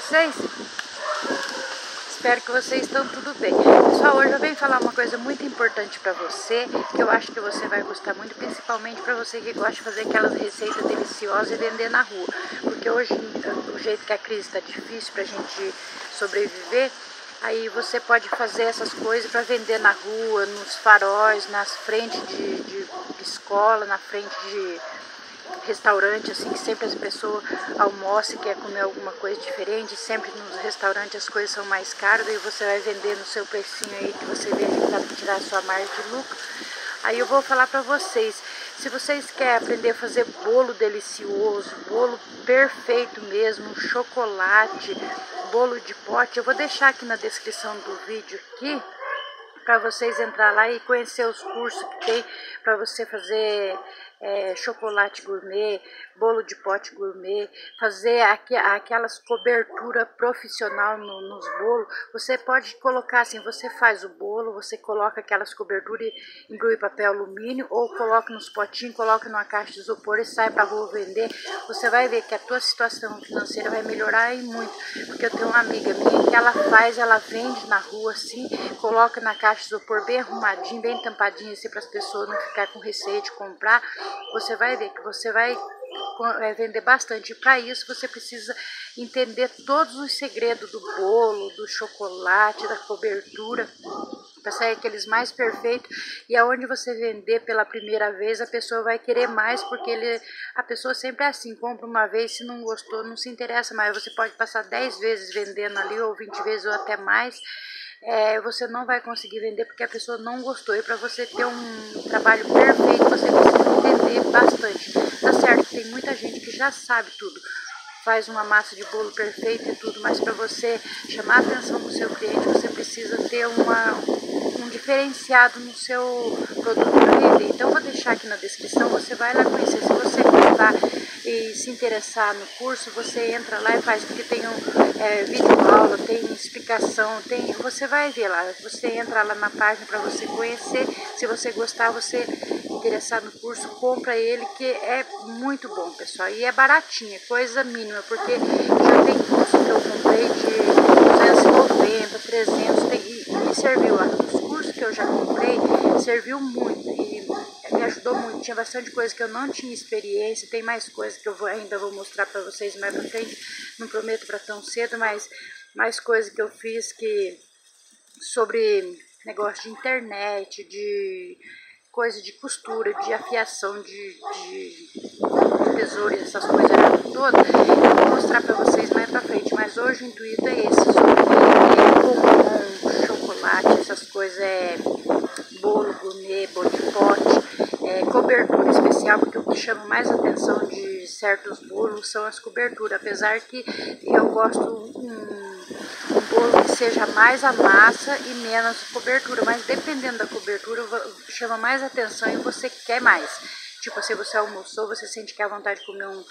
vocês? Espero que vocês estão tudo bem. Pessoal, hoje eu venho falar uma coisa muito importante para você, que eu acho que você vai gostar muito, principalmente para você que gosta de fazer aquelas receitas deliciosas e vender na rua. Porque hoje, do jeito que a crise está difícil para a gente sobreviver, aí você pode fazer essas coisas para vender na rua, nos faróis, nas frentes de, de escola, na frente de restaurante, assim, que sempre as pessoas almoçam e quer comer alguma coisa diferente, sempre nos restaurantes as coisas são mais caras, daí você vai vender no seu precinho aí que você vende para tirar a sua margem de lucro. Aí eu vou falar para vocês, se vocês querem aprender a fazer bolo delicioso, bolo perfeito mesmo, chocolate, bolo de pote, eu vou deixar aqui na descrição do vídeo aqui, para vocês entrar lá e conhecer os cursos que tem para você fazer é, chocolate gourmet, bolo de pote gourmet, fazer aqu aquelas cobertura profissional no, nos bolos. Você pode colocar assim, você faz o bolo, você coloca aquelas coberturas e embrulha papel alumínio ou coloca nos potinhos, coloca numa caixa de isopor e sai para rua vender. Você vai ver que a tua situação financeira vai melhorar e muito. Porque eu tenho uma amiga minha que ela faz, ela vende na rua assim, coloca na caixa de isopor bem arrumadinho, bem tampadinho assim para as pessoas não ficar com receio de comprar você vai ver que você vai é, vender bastante. Para isso você precisa entender todos os segredos do bolo, do chocolate, da cobertura, para sair aqueles mais perfeitos. E aonde você vender pela primeira vez, a pessoa vai querer mais, porque ele, a pessoa sempre é assim, compra uma vez, se não gostou, não se interessa mais. Você pode passar 10 vezes vendendo ali, ou 20 vezes, ou até mais é, você não vai conseguir vender porque a pessoa não gostou. E para você ter um trabalho perfeito, você precisa entender bastante. Tá certo tem muita gente que já sabe tudo, faz uma massa de bolo perfeita e tudo, mas para você chamar a atenção do seu cliente, você precisa ter uma, um diferenciado no seu produto para vender. Então, vou deixar aqui na descrição, você vai lá conhecer. Se você gostar e se interessar no curso, você entra lá e faz, porque tem um é, vídeo aula, tem explicação, tem, você vai ver lá, você entra lá na página para você conhecer, se você gostar, você interessar no curso, compra ele que é muito bom, pessoal, e é baratinho, é coisa mínima, porque já tem curso que eu comprei de 290, 300, tem, e me serviu, os cursos que eu já comprei, serviu muito, e ajudou muito. Tinha bastante coisa que eu não tinha experiência, tem mais coisas que eu vou, ainda vou mostrar para vocês mais pra frente. Não prometo para tão cedo, mas mais coisas que eu fiz que sobre negócio de internet, de coisa de costura, de afiação de, de tesouro, essas coisas todas. Eu vou mostrar para vocês mais para frente, mas hoje o intuito é esse, sobre é, chocolate, essas coisas, é bolo gourmet, bolo de pote, é, cobertura especial, porque o que chama mais atenção de certos bolos são as coberturas, apesar que eu gosto um, um bolo que seja mais a massa e menos cobertura, mas dependendo da cobertura chama mais atenção e você quer mais. Tipo, se você almoçou, você sente que é a vontade de comer um,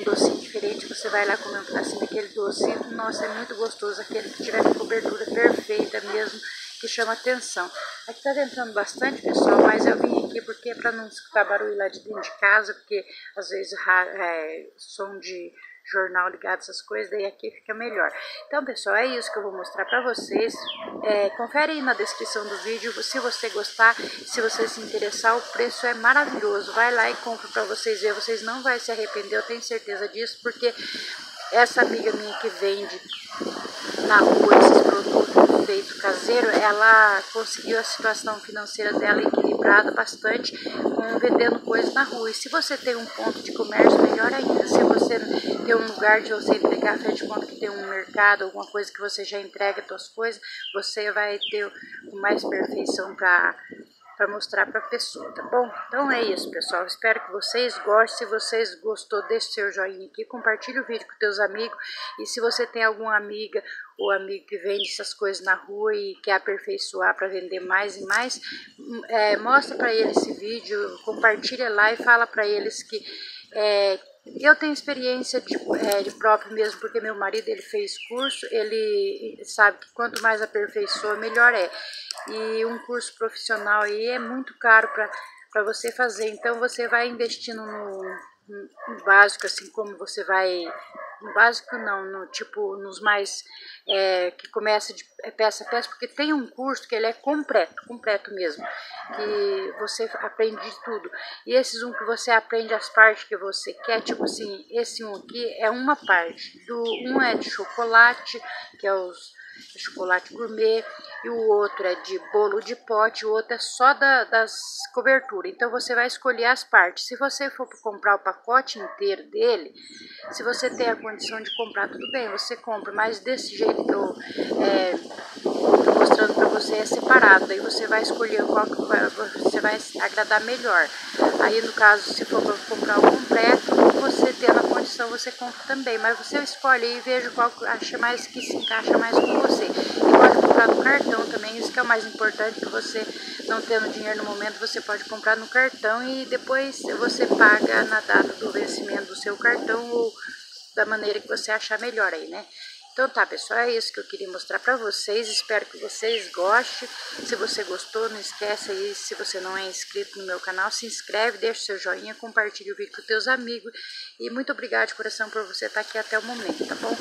um docinho diferente, você vai lá comer um pedacinho daquele doce, nossa, é muito gostoso, aquele que tiver cobertura perfeita mesmo, que chama atenção. Aqui tá ventando bastante, pessoal, mas eu vim aqui porque para não escutar barulho lá de dentro de casa, porque às vezes é, som de jornal ligado, essas coisas, daí aqui fica melhor. Então, pessoal, é isso que eu vou mostrar para vocês. É, confere aí na descrição do vídeo, se você gostar, se você se interessar, o preço é maravilhoso. Vai lá e compra para vocês verem, vocês não vão se arrepender, eu tenho certeza disso, porque essa amiga minha que vende na rua esses produtos feito caseiro, ela conseguiu a situação financeira dela bastante com vendendo coisas na rua. E se você tem um ponto de comércio, melhor ainda. Se você tem um lugar de você entregar, frente de conta que tem um mercado, alguma coisa que você já entrega as suas coisas, você vai ter mais perfeição para para mostrar para a pessoa, tá bom? Então é isso, pessoal. Espero que vocês gostem. Se vocês gostou, deixe seu joinha aqui, compartilhe o vídeo com teus amigos. E se você tem alguma amiga ou amigo que vende essas coisas na rua e quer aperfeiçoar para vender mais e mais, é, mostra para eles esse vídeo, compartilha lá e fala para eles que é, eu tenho experiência de, é, de próprio mesmo, porque meu marido ele fez curso, ele sabe que quanto mais aperfeiçoa, melhor é. E um curso profissional aí é muito caro para você fazer, então você vai investindo no, no básico, assim como você vai no básico não, no tipo nos mais é, que começa de peça a peça, porque tem um curso que ele é completo, completo mesmo, que você aprende de tudo. E esses um que você aprende as partes que você quer, tipo assim, esse um aqui é uma parte, do um é de chocolate, que é os chocolate gourmet, e o outro é de bolo de pote, o outro é só da, das coberturas. Então você vai escolher as partes. Se você for comprar o pacote inteiro dele, se você tem a condição de comprar, tudo bem, você compra, mas desse jeito é, para você é separado. Aí você vai escolher qual que você vai agradar melhor. Aí no caso, se for comprar o completo, você tendo a condição, você compra também. Mas você escolhe e veja qual acha mais que se encaixa mais com você. E pode comprar no cartão também, isso que é o mais importante, que você não tendo dinheiro no momento, você pode comprar no cartão e depois você paga na data do vencimento do seu cartão ou da maneira que você achar melhor aí, né? Então tá, pessoal, é isso que eu queria mostrar pra vocês. Espero que vocês gostem. Se você gostou, não esquece aí, se você não é inscrito no meu canal, se inscreve, deixa seu joinha, compartilha o vídeo com teus amigos. E muito obrigada de coração por você estar aqui até o momento, tá bom?